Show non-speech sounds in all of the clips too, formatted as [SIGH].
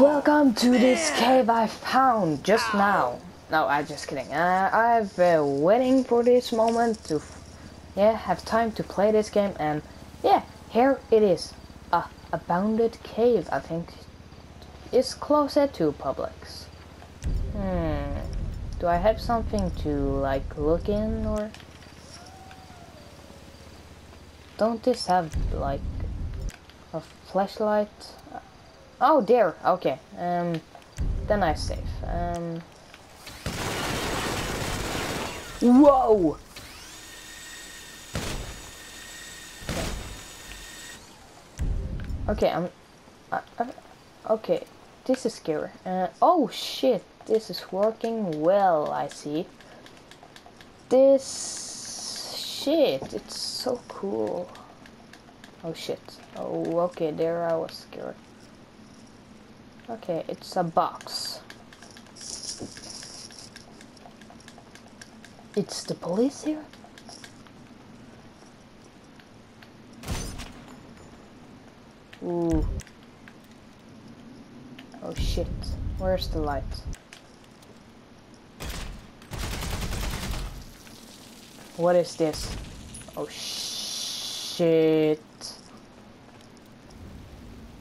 welcome to this cave I found just now. No, I'm just kidding. Uh, I've been waiting for this moment to, yeah, have time to play this game, and yeah, here it is. A abounded cave, I think, is closer to Publix. Hmm. Do I have something to like look in or? Don't this have like a flashlight? Oh, there. Okay. Um, then I save. Um. Whoa! Okay, I'm. I, I, okay, this is scary. Uh, oh shit! This is working well. I see. This shit. It's so cool. Oh shit. Oh, okay. There I was scared. Okay, it's a box. It's the police here? Ooh. Oh shit. Where's the light? What is this? Oh shit.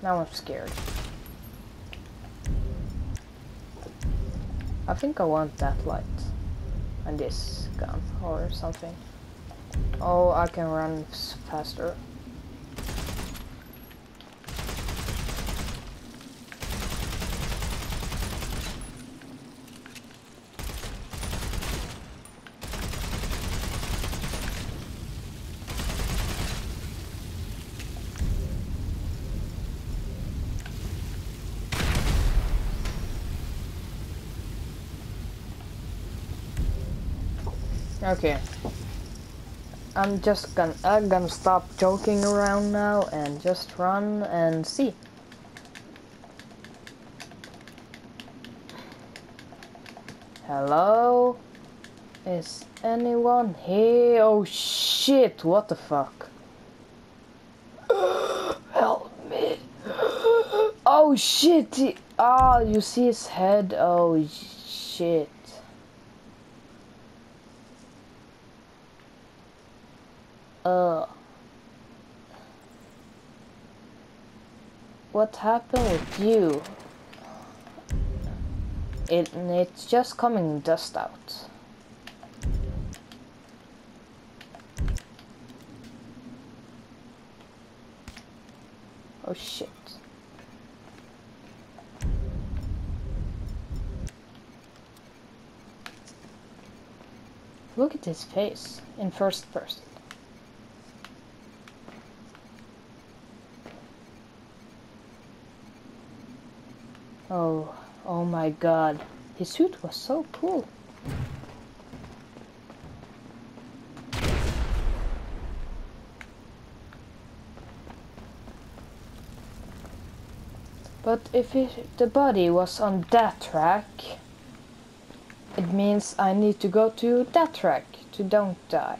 Now I'm scared. I think I want that light. And this gun or something. Oh, I can run faster. Okay. I'm just gonna I'm gonna stop joking around now and just run and see. Hello? Is anyone here? Oh shit, what the fuck? [GASPS] Help me. [GASPS] Oh shit! Oh, you see his head? Oh shit. Uh, what happened with you? It it's just coming dust out. Oh shit. Look at his face in first person. Oh, oh my god. His suit was so cool. But if it, the body was on that track, it means I need to go to that track to don't die.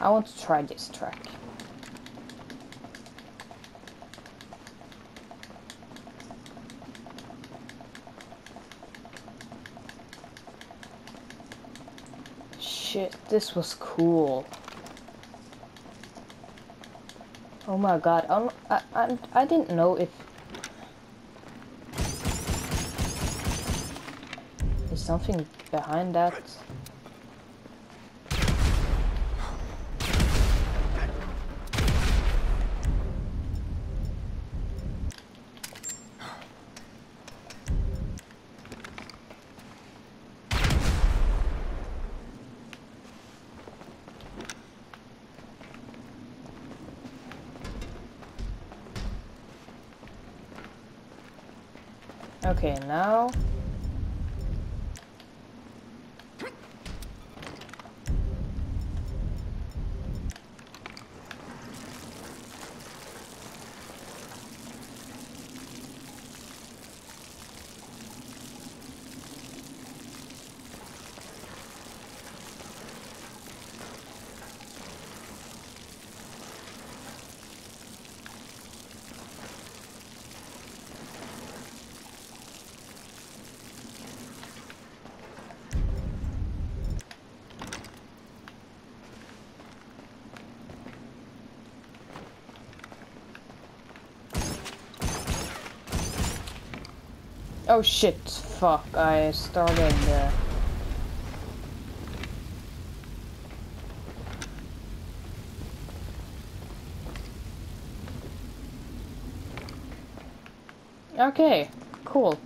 I want to try this track. Shit, this was cool. Oh my god, I'm, I, I, I didn't know if... There's something behind that? Okay, now... Oh shit, fuck, I started uh... Okay, cool.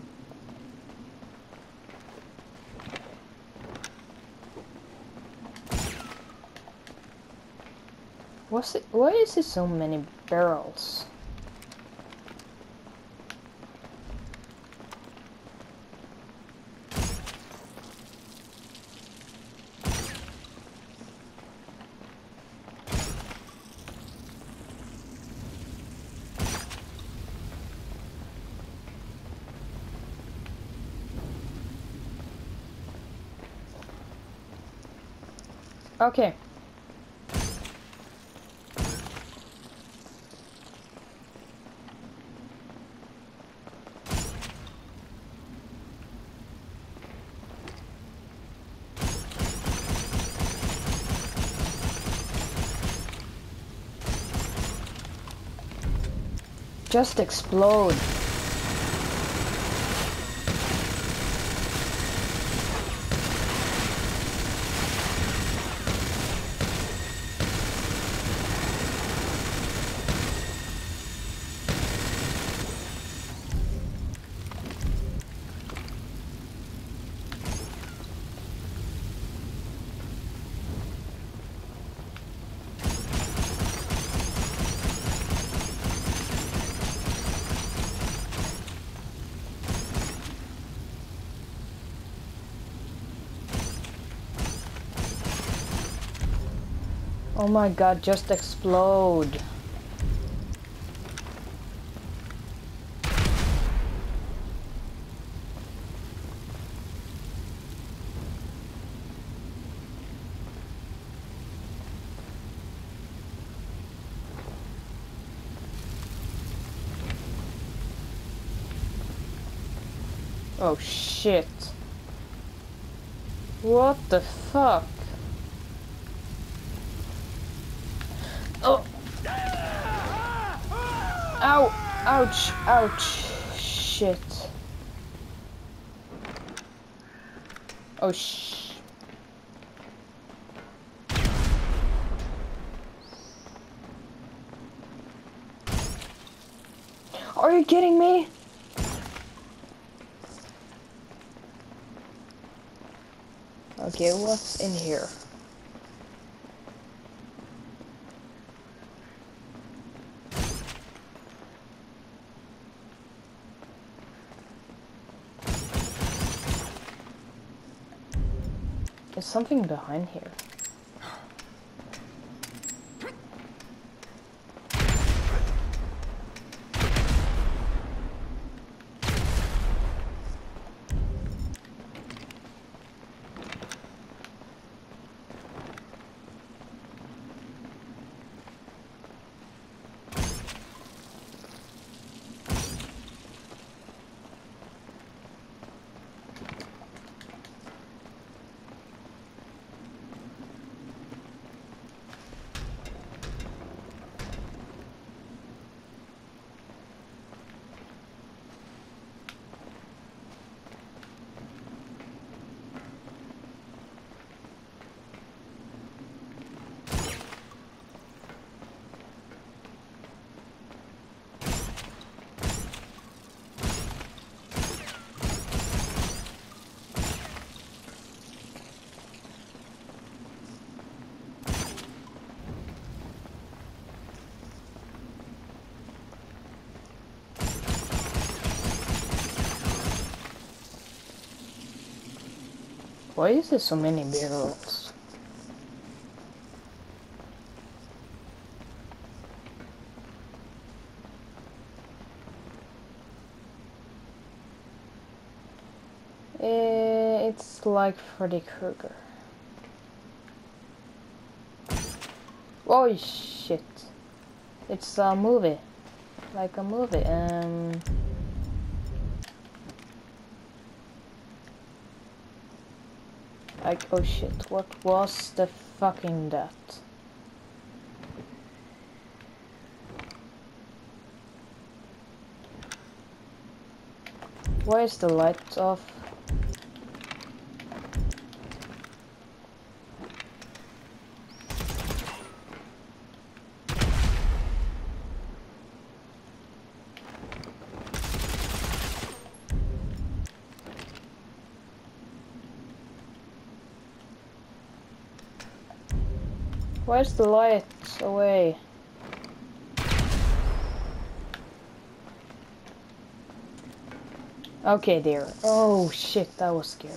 What's it, why is there so many barrels? Okay. Just explode. Oh my god, just explode. Oh shit. What the fuck? Oh. Ow. Ouch. Ouch. Shit. Oh sh. Are you kidding me? Okay, what's in here? Something behind here. Why is there so many barrels? Eh, it's like Freddy Krueger. Oh shit. It's a movie. Like a movie. Um Like, oh shit, what was the fucking that? Why is the light off? Where's the light away? Okay, there. Oh shit, that was scary.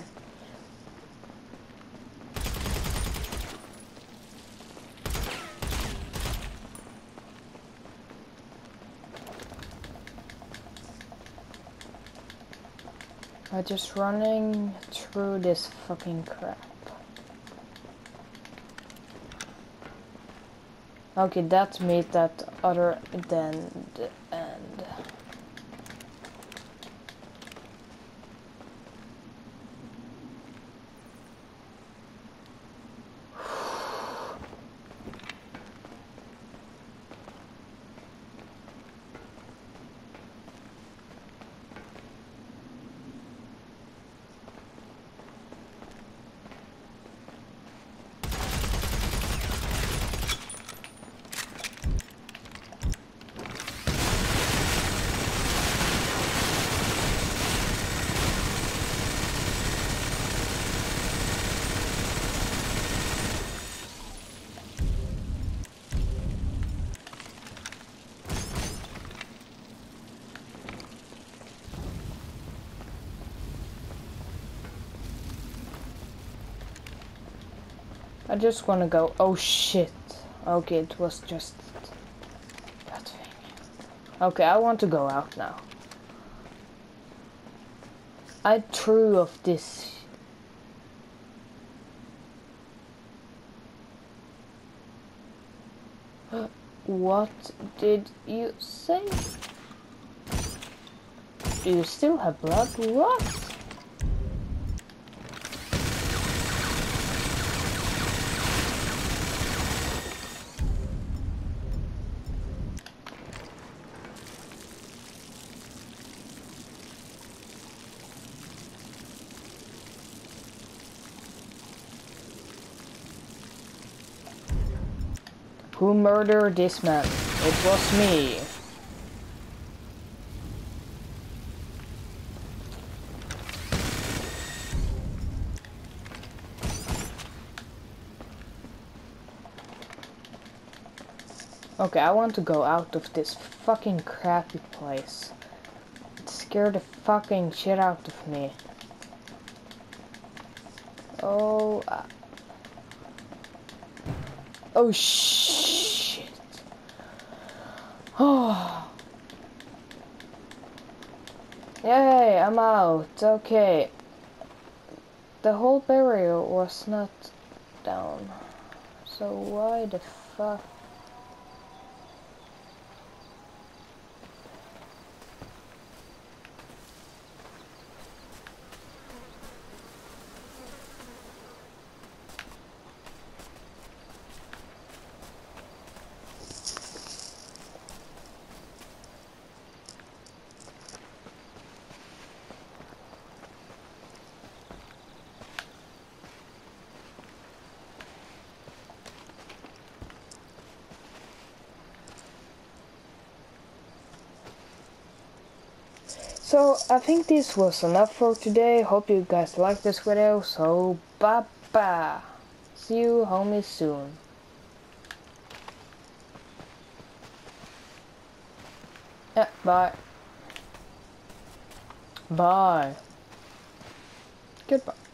I'm just running through this fucking crap. Okay, that made that other then and I just wanna go. Oh shit. Okay, it was just that thing. Okay, I want to go out now. I threw of this. [GASPS] What did you say? Do you still have blood? What? Who murdered this man? It was me. Okay, I want to go out of this fucking crappy place. It scared the fucking shit out of me. Oh. Oh shit. Oh. [SIGHS] Yay, I'm out. Okay. The whole barrier was not down. So why the fuck? So I think this was enough for today. Hope you guys liked this video. So bye bye. See you homies soon. Yeah, bye. Bye. Goodbye.